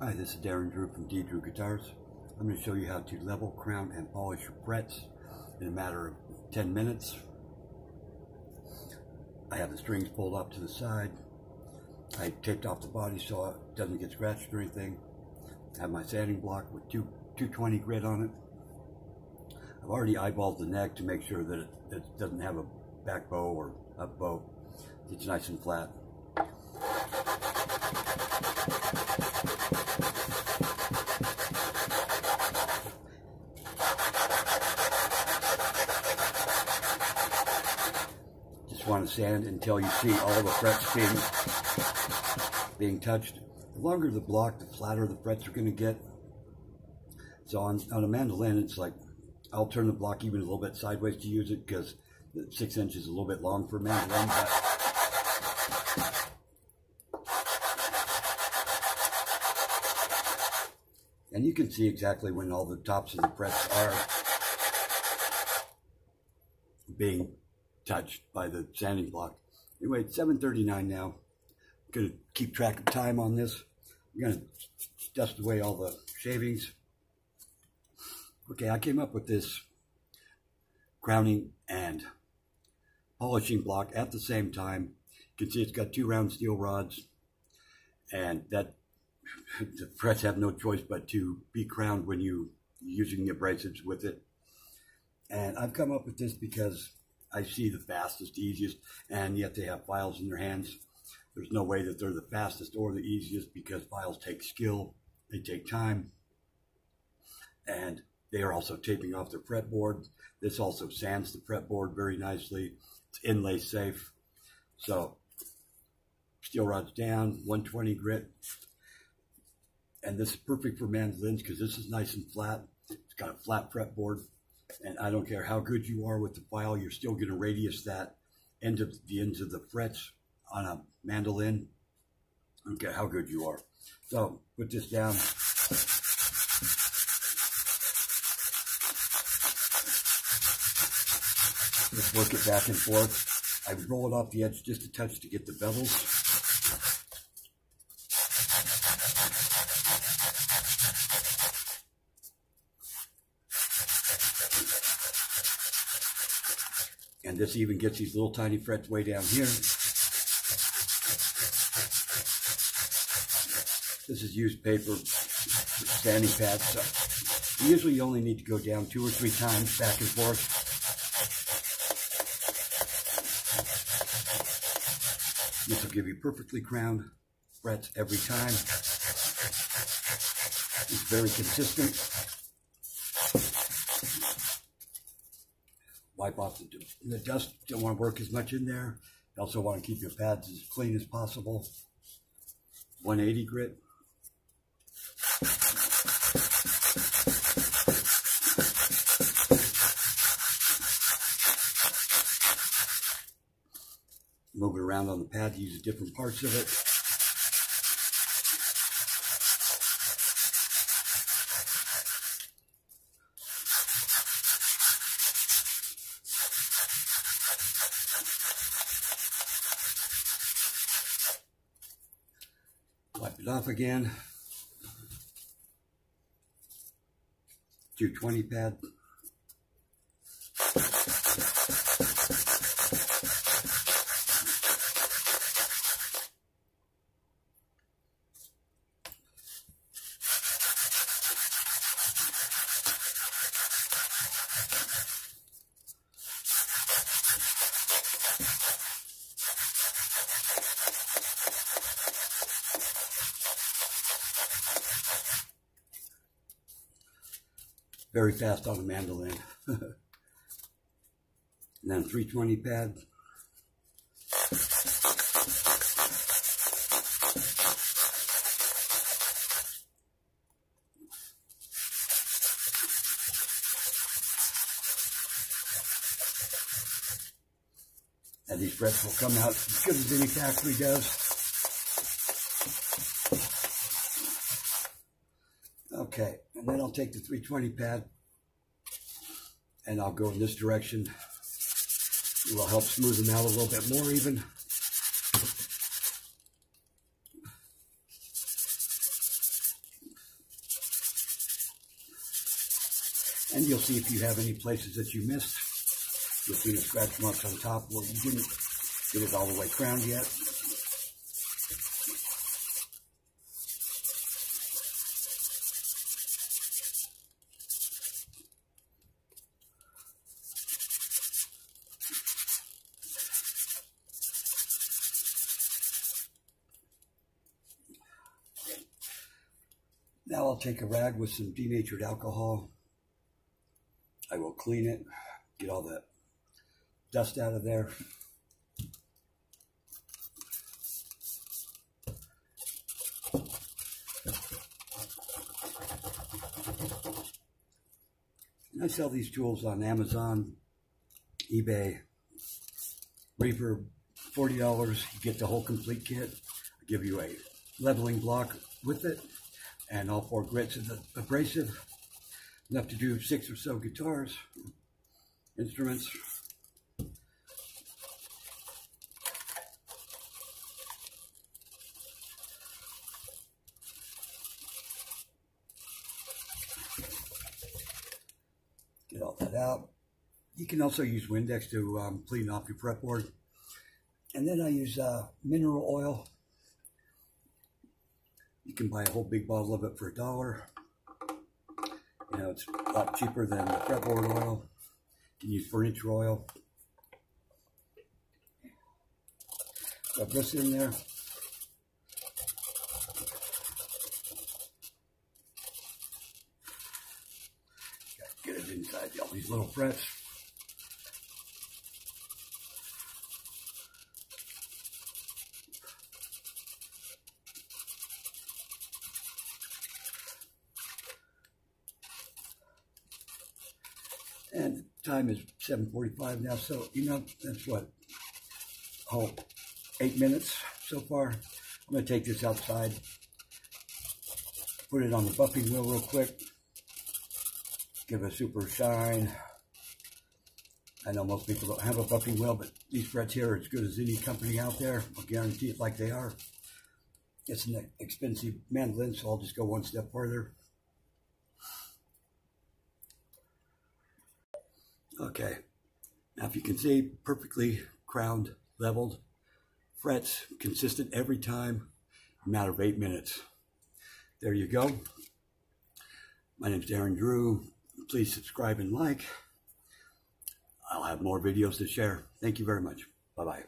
Hi, this is Darren Drew from D. Drew Guitars. I'm going to show you how to level, crown, and polish your frets in a matter of 10 minutes. I have the strings pulled up to the side. I taped off the body so it doesn't get scratched or anything. I have my sanding block with two, 220 grit on it. I've already eyeballed the neck to make sure that it, it doesn't have a back bow or up bow. It's nice and flat. Want to sand until you see all the frets being, being touched. The longer the block, the flatter the frets are going to get. So on, on a mandolin, it's like, I'll turn the block even a little bit sideways to use it because six inches is a little bit long for a mandolin. But and you can see exactly when all the tops of the frets are being touched by the sanding block. Anyway, it's 7.39 now. I'm going to keep track of time on this. I'm going to dust away all the shavings. Okay, I came up with this crowning and polishing block at the same time. You can see it's got two round steel rods and that the frets have no choice but to be crowned when you're using the abrasives with it. And I've come up with this because I see the fastest, easiest, and yet they have files in their hands. There's no way that they're the fastest or the easiest because files take skill, they take time, and they are also taping off their fretboard. This also sands the fretboard very nicely. It's inlay safe. So steel rods down, 120 grit. And this is perfect for mandolins because this is nice and flat. It's got a flat fretboard. And I don't care how good you are with the file, you're still going to radius that end of the ends of the frets on a mandolin. I don't care how good you are. So put this down. Just work it back and forth. I roll it off the edge just a touch to get the bevels. And this even gets these little tiny frets way down here. This is used paper sanding pads. So usually you only need to go down two or three times back and forth. This will give you perfectly crowned frets every time. It's very consistent. Wipe off the, the dust. Don't want to work as much in there. You also want to keep your pads as clean as possible. 180 grit. Move it around on the pad use different parts of it. Wipe it off again. 220 pad. Very fast on the mandolin. and then 320 pad. And these frets will come out as good as any factory does. Okay, then I'll take the 320 pad and I'll go in this direction. It will help smooth them out a little bit more even. And you'll see if you have any places that you missed. You'll see the scratch marks on top where you didn't get it all the way crowned yet. Now I'll take a rag with some denatured alcohol. I will clean it, get all that dust out of there. And I sell these tools on Amazon, eBay, Reverb, $40. You get the whole complete kit. I give you a leveling block with it and all four grits of the abrasive. Enough to do six or so guitars, instruments. Get all that out. You can also use Windex to um, clean off your fretboard. And then I use uh, mineral oil. You can buy a whole big bottle of it for a dollar. You know, it's a lot cheaper than the fretboard oil. You can use furniture oil. Got this in there. Gotta Get it inside all these little frets. And time is 7.45 now, so, you know, that's what, oh, eight minutes so far. I'm going to take this outside, put it on the buffing wheel real quick, give it a super shine. I know most people don't have a buffing wheel, but these frets here are as good as any company out there. I'll guarantee it like they are. It's an expensive mandolin, so I'll just go one step further. Okay, now if you can see, perfectly crowned, leveled, frets, consistent every time, matter of eight minutes. There you go. My name's Darren Drew. Please subscribe and like. I'll have more videos to share. Thank you very much. Bye-bye.